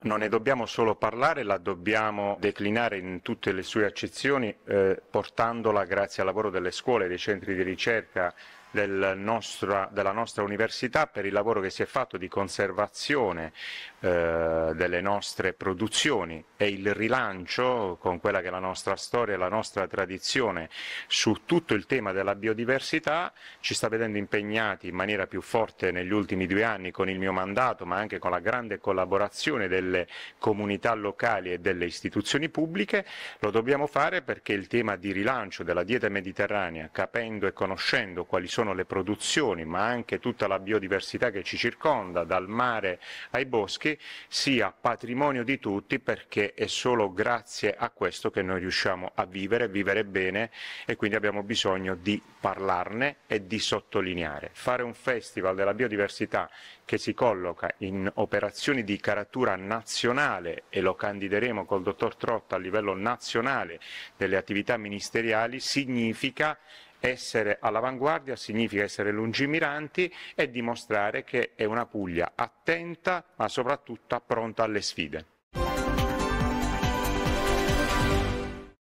Non ne dobbiamo solo parlare, la dobbiamo declinare in tutte le sue accezioni, eh, portandola grazie al lavoro delle scuole, dei centri di ricerca, del nostra, della nostra università per il lavoro che si è fatto di conservazione eh, delle nostre produzioni e il rilancio con quella che è la nostra storia e la nostra tradizione su tutto il tema della biodiversità. Ci sta vedendo impegnati in maniera più forte negli ultimi due anni con il mio mandato ma anche con la grande collaborazione delle comunità locali e delle istituzioni pubbliche. Lo dobbiamo fare perché il tema di rilancio della dieta mediterranea capendo e conoscendo quali sono sono le produzioni, ma anche tutta la biodiversità che ci circonda, dal mare ai boschi, sia patrimonio di tutti perché è solo grazie a questo che noi riusciamo a vivere, vivere bene e quindi abbiamo bisogno di parlarne e di sottolineare. Fare un festival della biodiversità che si colloca in operazioni di caratura nazionale e lo candideremo col dottor Trotta a livello nazionale delle attività ministeriali significa essere all'avanguardia significa essere lungimiranti e dimostrare che è una Puglia attenta ma soprattutto pronta alle sfide.